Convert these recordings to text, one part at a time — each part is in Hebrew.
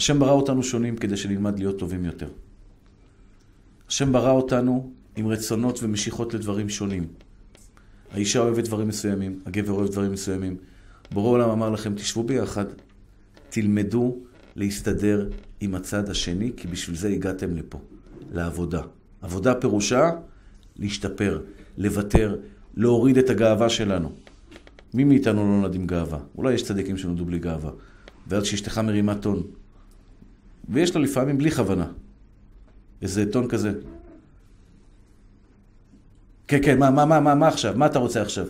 השם ברא אותנו שונים כדי שנלמד להיות טובים יותר. השם ברא אותנו עם רצונות ומשיכות לדברים שונים. האישה אוהבת דברים מסוימים, הגבר אוהב דברים מסוימים. בורא עולם אמר לכם, תשבו ביחד, תלמדו להסתדר עם הצד השני, כי בשביל זה הגעתם לפה, לעבודה. עבודה פירושה להשתפר, לוותר, להוריד את הגאווה שלנו. מי מאיתנו לא נולד עם גאווה? אולי יש צדיקים שנולדו בלי גאווה. ואז כשאשתך מרימה טון, ויש לה לפעמים בלי כוונה, איזה טון כזה. כן, כן, מה, מה, מה, מה, מה עכשיו? מה אתה רוצה עכשיו?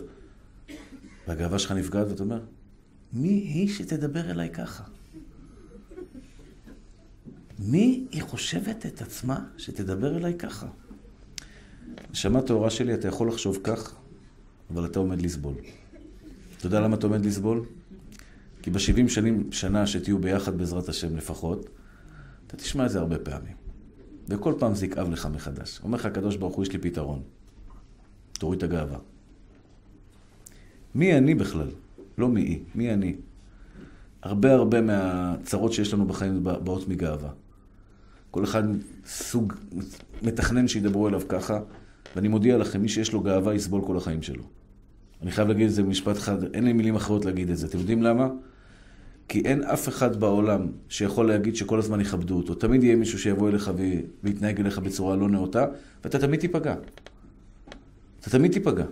והגאווה שלך נפגעת ואתה אומר, מי היא שתדבר אליי ככה? מי היא חושבת את עצמה שתדבר אליי ככה? נשמה טהורה שלי, אתה יכול לחשוב כך, אבל אתה עומד לסבול. אתה יודע למה אתה עומד לסבול? כי בשבעים שנים, שנה שתהיו ביחד בעזרת השם לפחות, אתה תשמע את זה הרבה פעמים. וכל פעם זה יכאב לך מחדש. אומר לך הקדוש ברוך הוא, יש לי פתרון. תוריד את הגאווה. מי אני בכלל? לא מי היא, מי אני? הרבה הרבה מהצרות שיש לנו בחיים באות מגאווה. כל אחד סוג מתכנן שידברו אליו ככה, ואני מודיע לכם, מי שיש לו גאווה יסבול כל החיים שלו. אני חייב להגיד את זה במשפט אחד, אין לי מילים אחרות להגיד את זה. אתם יודעים למה? כי אין אף אחד בעולם שיכול להגיד שכל הזמן יכבדו אותו. תמיד יהיה מישהו שיבוא אליך ויתנהג אליך בצורה לא נאותה, ואתה תמיד תיפגע. אתה תמיד תיפגע.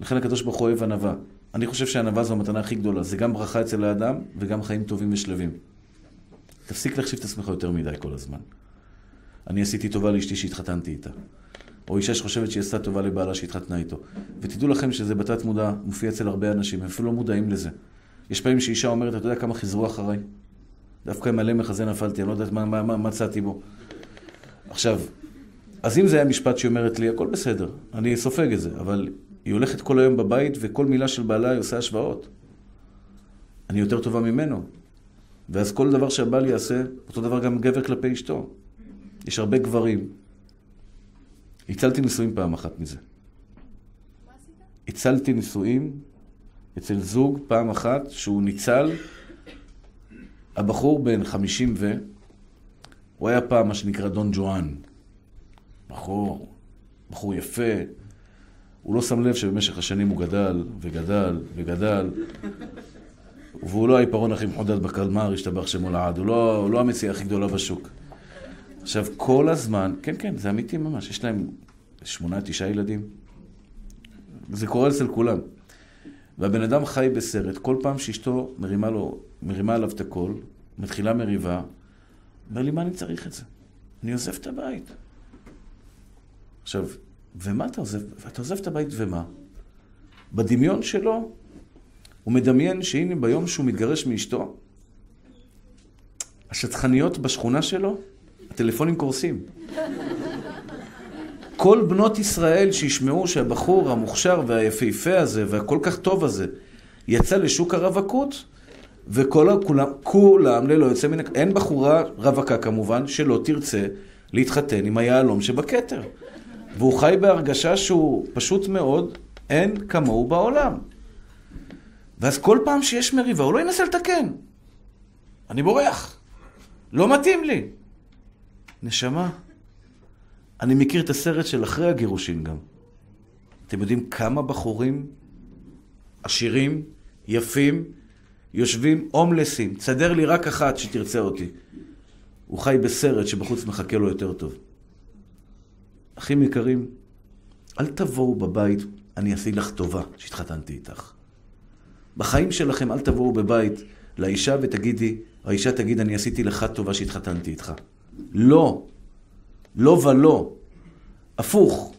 לכן הקדוש ברוך הוא אוהב ענווה. אני חושב שענווה זו המתנה הכי גדולה. זה גם ברכה אצל האדם וגם חיים טובים ושלווים. תפסיק להחשיב את עצמך יותר מדי כל הזמן. אני עשיתי טובה לאשתי שהתחתנתי איתה. או אישה שחושבת שהיא עשתה טובה לבעלה שהתחתנה איתו. ותדעו לכם שזה בתת מודע, מופיע אצל הרבה אנשים, הם אפילו לא מודעים לזה. יש פעמים שאישה אומרת, אתה יודע כמה חיזרו אחריי? דווקא עם מלא מחזה נפלתי, אני לא יודעת מה, מה, מה מצאתי בו. עכשיו, אז אם זה היה משפט שהיא אומרת לי, הכל בסדר, אני סופג את זה, אבל היא הולכת כל היום בבית וכל מילה של בעלה היא עושה השוואות. אני יותר טובה ממנו. ואז כל דבר שהבעל יעשה, אותו דבר גם גבר כלפי אשתו. יש הרבה גברים. הצלתי נישואים פעם אחת מזה. הצלתי נישואים אצל זוג פעם אחת שהוא ניצל, הבחור בן חמישים ו... הוא היה פעם מה שנקרא דון ג'ואן. בחור, בחור יפה. הוא לא שם לב שבמשך השנים הוא גדל וגדל וגדל. והוא לא העיפרון הכי מחודד בקלמר, השתבח שמו לעד. הוא לא, לא המציאה הכי גדולה בשוק. עכשיו, כל הזמן, כן, כן, זה אמיתי ממש, יש להם שמונה, תשעה ילדים. זה קורה אצל כולם. והבן אדם חי בסרט, כל פעם שאשתו מרימה, לו, מרימה עליו את הקול, מתחילה מריבה, אומר לי, מה אני צריך את זה? אני עוזב את הבית. עכשיו, ומה אתה עוזב? אתה עוזב את הבית ומה? בדמיון שלו, הוא מדמיין שהנה ביום שהוא מתגרש מאשתו, השטחניות בשכונה שלו, הטלפונים קורסים. כל בנות ישראל שישמעו שהבחור המוכשר והיפהפה הזה והכל כך טוב הזה יצא לשוק הרווקות, וכל כולם, כולם ללא יוצא מן... אין בחורה רווקה כמובן שלא תרצה להתחתן עם היהלום שבכתר. והוא חי בהרגשה שהוא פשוט מאוד, אין כמוהו בעולם. ואז כל פעם שיש מריבה, הוא לא ינסה לתקן. אני בורח. לא מתאים לי. נשמה, אני מכיר את הסרט של אחרי הגירושין גם. אתם יודעים כמה בחורים עשירים, יפים, יושבים הומלסים, תסדר לי רק אחת שתרצה אותי. הוא חי בסרט שבחוץ מחכה לו יותר טוב. אחים יקרים, אל תבואו בבית, אני אעשה לך טובה שהתחתנתי איתך. בחיים שלכם אל תבואו בבית לאישה ותגידי, האישה תגיד, אני עשיתי לך טובה שהתחתנתי איתך. לא. לא ולא. הפוך.